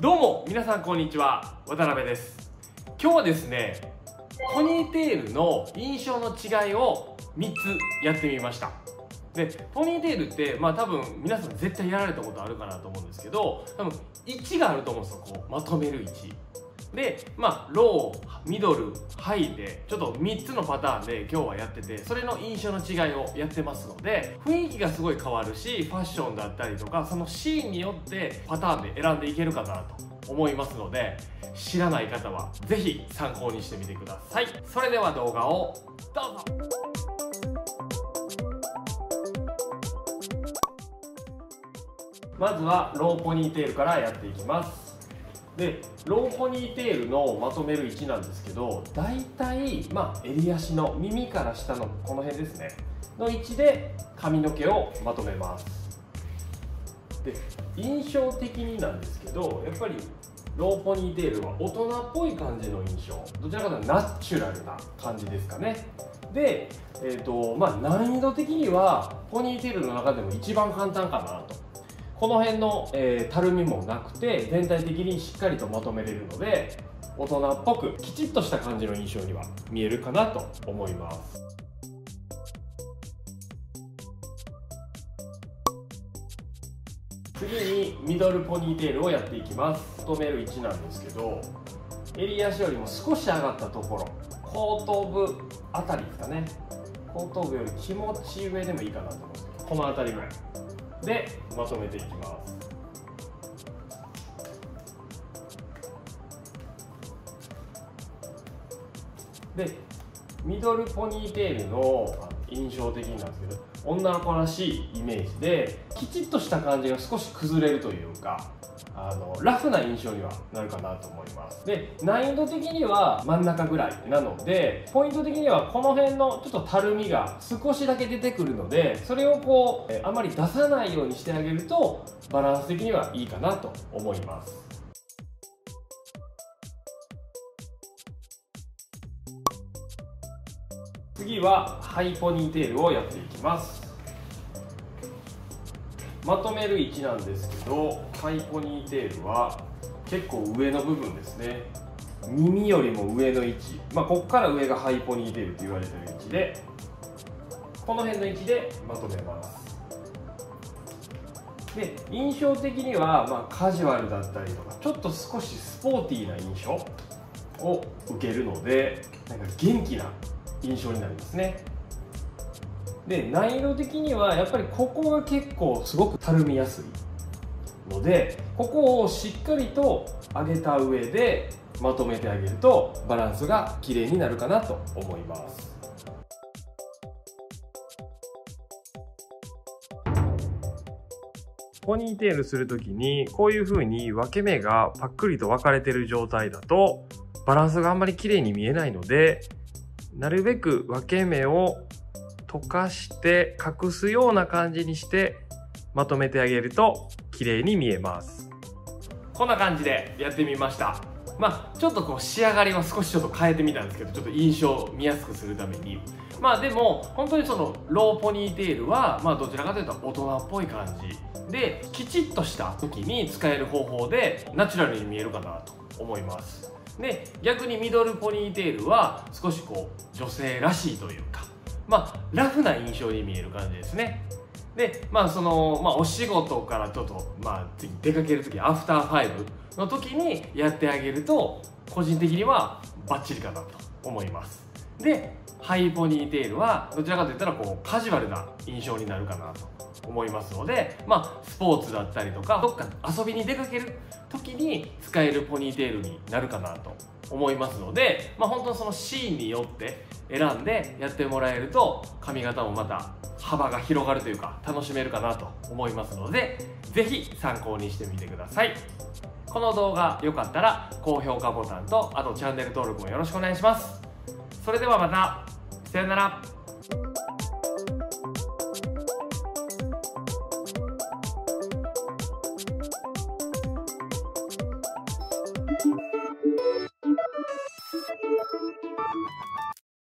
どうも皆さんこんにちは。渡辺です。今日はですねポニーテールの印象の違いを3つやってみました。でポニーテールってまあ多分皆さん絶対やられたことあるかなと思うんですけど多分位置があると思うんですよ。こうまとめる位置でまあローミドルハイでちょっと3つのパターンで今日はやっててそれの印象の違いをやってますので雰囲気がすごい変わるしファッションだったりとかそのシーンによってパターンで選んでいけるかなと思いますので知らない方は是非参考にしてみてください。それでは動画をどうぞ。まずはローポニーテールからやっていきます。でローポニーテールのまとめる位置なんですけど大体、まあ、襟足の耳から下のこの辺ですね。の位置で髪の毛をまとめます。で印象的になんですけどやっぱりローポニーテールは大人っぽい感じの印象。どちらかというとナチュラルな感じですかね。で、えーとまあ、難易度的にはポニーテールの中でも一番簡単かなと。この辺の、えー、たるみもなくて全体的にしっかりとまとめれるので大人っぽくきちっとした感じの印象には見えるかなと思います。次にミドルポニーテールをやっていきます。止める位置なんですけど襟足よりも少し上がったところ後頭部あたりですかね。後頭部より気持ち上でもいいかなと思うんですけどこの辺りぐらい。でまとめていきます。でミドルポニーテールの印象的なんですけど女の子らしいイメージできちっとした感じが少し崩れるというかあのラフな印象にはなるかなと思います。で難易度的には真ん中ぐらいなのでポイント的にはこの辺のちょっとたるみが少しだけ出てくるのでそれをこうあまり出さないようにしてあげるとバランス的にはいいかなと思います。次はハイポニーテールをやっていきます。まとめる位置なんですけどハイポニーテールは結構上の部分ですね。耳よりも上の位置。まあここから上がハイポニーテールと言われてる位置でこの辺の位置でまとめます。で印象的には、まあ、カジュアルだったりとかちょっと少しスポーティーな印象を受けるのでなんか元気な印象になりますね。で難易度的にはやっぱりここが結構すごくたるみやすいのでここをしっかりと上げた上でまとめてあげるとバランスが綺麗になるかなと思います。ポニーテールする時にこういう風に分け目がパックリと分かれてる状態だとバランスがあんまり綺麗に見えないのでなるべく分け目を溶かして隠すような感じにしてまとめてあげると綺麗に見えます。こんな感じでやってみました。まあちょっとこう仕上がりは少しちょっと変えてみたんですけどちょっと印象を見やすくするために。まあでも本当にそのローポニーテールはまあどちらかというと大人っぽい感じできちっとした時に使える方法でナチュラルに見えるかなと思います。で逆にミドルポニーテールは少しこう女性らしいというかまあラフな印象に見える感じですね。でまあその、まあ、お仕事からちょっと、まあ、出かける時アフターファイブの時にやってあげると個人的にはバッチリかなと思います。でハイポニーテールはどちらかといったらこうカジュアルな印象になるかなと思いますのでまあスポーツだったりとかどっか遊びに出かける時に使えるポニーテールになるかなと思いますのでまあ本当そのシーンによって選んでやってもらえると髪型もまた幅が広がるというか楽しめるかなと思いますので是非参考にしてみてください。この動画良かったら高評価ボタンとあとチャンネル登録もよろしくお願いします。それではまた。さよなら。